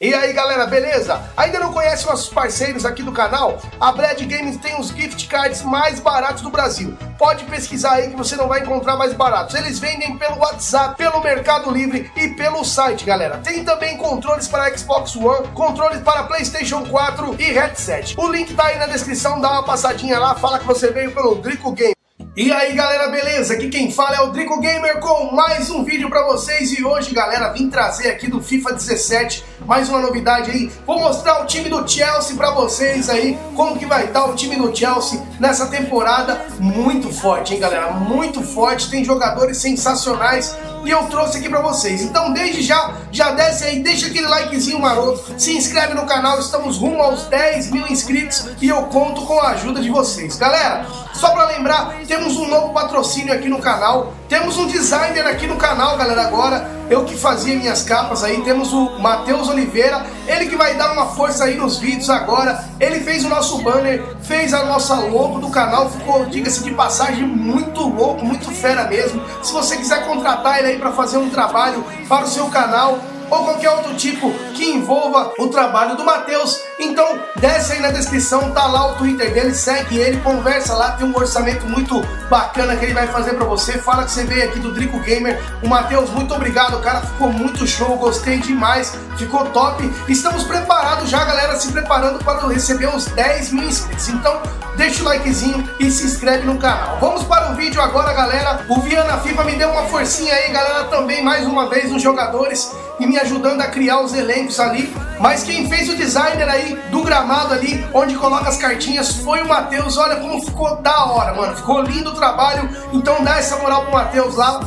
E aí galera, beleza? Ainda não conhece nossos parceiros aqui do canal? A Brad Games tem os gift cards mais baratos do Brasil. Pode pesquisar aí que você não vai encontrar mais baratos. Eles vendem pelo WhatsApp, pelo Mercado Livre e pelo site, galera. Tem também controles para Xbox One, controles para PlayStation 4 e headset. O link tá aí na descrição, dá uma passadinha lá, fala que você veio pelo Drico Game. E aí galera, beleza? Aqui quem fala é o Drico Gamer com mais um vídeo pra vocês e hoje galera vim trazer aqui do FIFA 17 mais uma novidade aí, vou mostrar o time do Chelsea pra vocês aí, como que vai estar o time do Chelsea nessa temporada. Muito forte hein galera, muito forte, tem jogadores sensacionais. E eu trouxe aqui pra vocês. Então desde já, já desce aí, deixa aquele likezinho maroto, se inscreve no canal, estamos rumo aos 10 mil inscritos. E eu conto com a ajuda de vocês. Galera, só pra lembrar, temos um novo patrocínio aqui no canal, temos um designer aqui no canal, galera, agora, eu que fazia minhas capas aí, temos o Matheus Oliveira, ele que vai dar uma força aí nos vídeos agora, ele fez o nosso banner, fez a nossa logo do canal, ficou, diga-se de passagem, muito louco, muito fera mesmo. Se você quiser contratar ele aí para fazer um trabalho para o seu canal, ou qualquer outro tipo que envolva o trabalho do Matheus, então desce aí na descrição, tá lá o Twitter dele, segue ele, conversa lá, tem um orçamento muito bacana que ele vai fazer para você. Fala que você veio aqui do Drico Gamer. O Matheus, muito obrigado, cara, ficou muito show, gostei demais, ficou top. Estamos preparados já, galera, se preparando para receber os 10 mil inscritos. Então, deixa o likezinho e se inscreve no canal. Vamos para o vídeo agora, galera. O Viana FIFA me deu uma forcinha aí, galera, também mais uma vez nos jogadores e me ajudando a criar os elencos ali. Mas quem fez o designer aí do gramado ali, onde coloca as cartinhas, foi o Matheus. Olha como ficou da hora, mano. Ficou lindo o trabalho. Então dá essa moral pro Matheus lá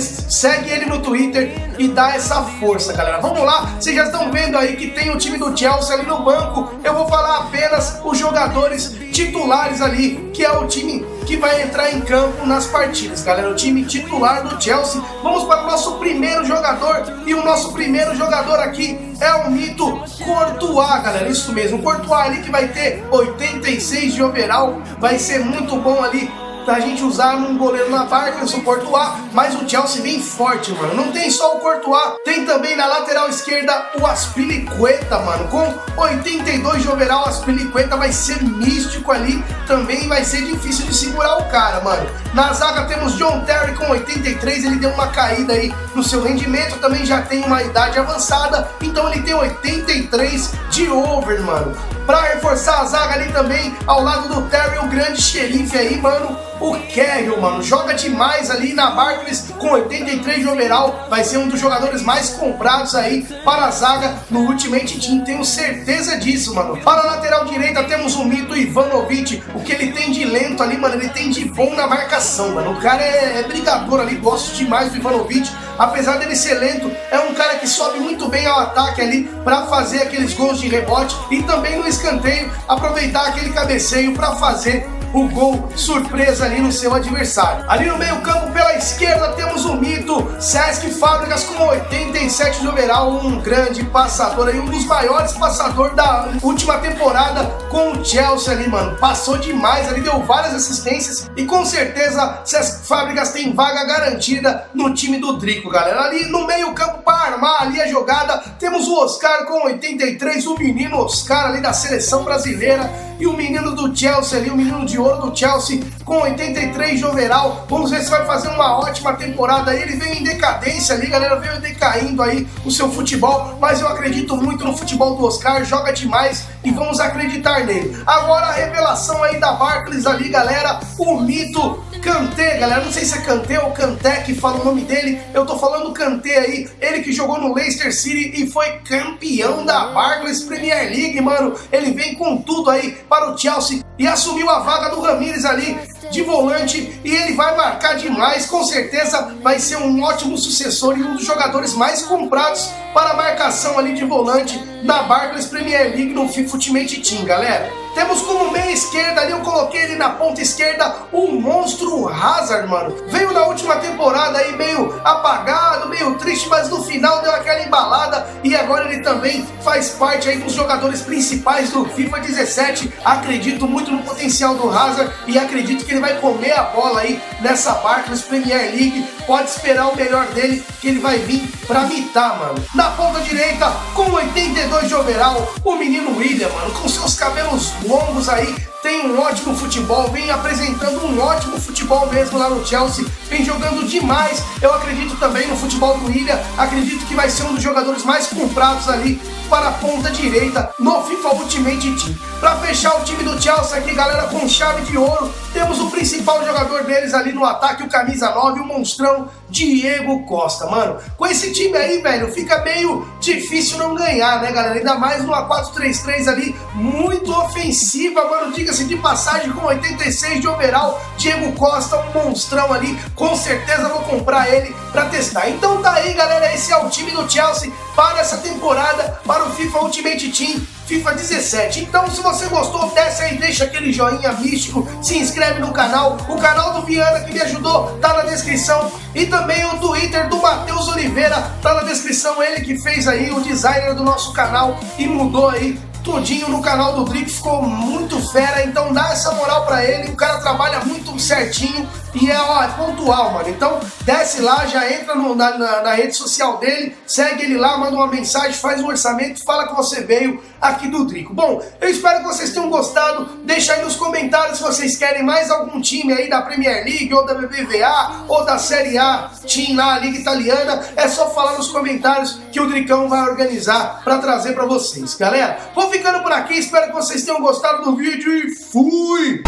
segue ele no Twitter e dá essa força, galera. Vamos lá, vocês já estão vendo aí que tem o time do Chelsea ali no banco. Eu vou falar apenas os jogadores titulares ali, que é o time que vai entrar em campo nas partidas, galera. O time titular do Chelsea. Vamos para o nosso primeiro jogador e o nosso primeiro jogador aqui é o mito Courtois, galera. Isso mesmo, o Courtois ali que vai ter 86 de overall, vai ser muito bom ali pra gente usar num goleiro na barca, o Courtois, mas o Chelsea vem forte, mano. Não tem só o Courtois, tem também na lateral esquerda o Aspilicueta, mano. Com 82 de overall, o Aspilicueta vai ser místico ali, também vai ser difícil de segurar o cara, mano. Na zaga temos John Terry com 83, ele deu uma caída aí no seu rendimento, também já tem uma idade avançada, então ele tem 83 de over, mano. Pra reforçar a zaga ali também, ao lado do Terry, o grande xerife aí, mano, o Carroll, mano, joga demais ali na Barclays com 83 de overall. Vai ser um dos jogadores mais comprados aí para a zaga no Ultimate Team. Tenho certeza disso, mano. Para a lateral direita temos o mito Ivanovic. O que ele tem de lento ali, mano, ele tem de bom na marcação, mano. O cara é, é brigador ali, gosto demais do Ivanovic. Apesar dele ser lento, é um cara que sobe muito bem ao ataque ali para fazer aqueles gols de rebote e também no escanteio aproveitar aquele cabeceio para fazer o gol surpresa ali no seu adversário. Ali no meio campo, pela esquerda, temos o mito Sesc Fábricas com 87 de overall, um grande passador aí, um dos maiores passadores da última temporada com o Chelsea ali, mano. Passou demais ali, deu várias assistências e com certeza Sesc Fábricas tem vaga garantida no time do Drico, galera. Ali no meio campo, para armar ali a jogada, temos o Oscar com 83, o menino Oscar ali da seleção brasileira e o menino do Chelsea ali, o menino de ouro do Chelsea, com 83 de overall. Vamos ver se vai fazer uma ótima temporada. Ele veio em decadência ali, galera, veio decaindo aí o seu futebol, mas eu acredito muito no futebol do Oscar, joga demais e vamos acreditar nele. Agora a revelação aí da Barclays ali, galera, o mito Kanté, galera, não sei se é Kanté ou Kanté que fala o nome dele, eu tô falando Kanté aí, ele que jogou no Leicester City e foi campeão da Barclays Premier League, mano, ele vem com tudo aí para o Chelsea e assumiu a vaga do Ramires ali de volante e ele vai marcar demais, com certeza vai ser um ótimo sucessor e um dos jogadores mais comprados para a marcação ali de volante na Barclays Premier League no FIFA Ultimate Team, galera. Temos como meia esquerda ali, eu coloquei ele na ponta esquerda, o monstro Hazard, mano. Veio na última temporada aí meio apagado, meio triste, mas no final deu aquela embalada e agora ele também faz parte aí dos jogadores principais do FIFA 17. Acredito muito no potencial do Hazard e acredito que ele vai comer a bola aí nessa Barclays Premier League. Pode esperar o melhor dele, que ele vai vir pra mitar, mano. Na ponta direita, com 82 de overall, o menino William, mano, com seus cabelos longos aí, tem um ótimo futebol, vem apresentando um ótimo futebol mesmo lá no Chelsea, vem jogando demais. Eu acredito também no futebol do William, acredito que vai ser um dos jogadores mais comprados ali para a ponta direita no FIFA Ultimate Team. Para fechar o time do Chelsea aqui, galera, com chave de ouro, temos o principal jogador deles ali no ataque, o camisa 9, o monstrão Diego Costa. Mano, com esse time aí, velho, fica meio difícil não ganhar, né, galera? Ainda mais numa 4-3-3 ali, muito ofensiva, mano. Diga-se de passagem, com 86 de overall, Diego Costa, um monstrão ali. Com certeza vou comprar ele para testar. Então tá aí, galera, esse é o time do Chelsea para essa temporada, para o FIFA Ultimate Team FIFA 17. Então, se você gostou, desce aí, deixa aquele joinha místico, se inscreve no canal. O canal do Viana que me ajudou tá na descrição. E também o Twitter do Matheus Oliveira tá na descrição. Ele que fez aí o designer do nosso canal e mudou aí tudinho no canal do Drick, ficou muito fera, então dá essa moral pra ele, o cara trabalha muito certinho e é, ó, é pontual, mano. Então desce lá, já entra no, na, na, na, rede social dele, segue ele lá, manda uma mensagem, faz um orçamento, fala que você veio aqui do Drico. Bom, eu espero que vocês tenham gostado, deixa aí nos comentários se vocês querem mais algum time aí da Premier League, ou da BBVA, ou da Série A, time lá, a Liga Italiana, é só falar nos comentários que o Dricão vai organizar para trazer para vocês. Galera, vou ficando por aqui, espero que vocês tenham gostado do vídeo e fui!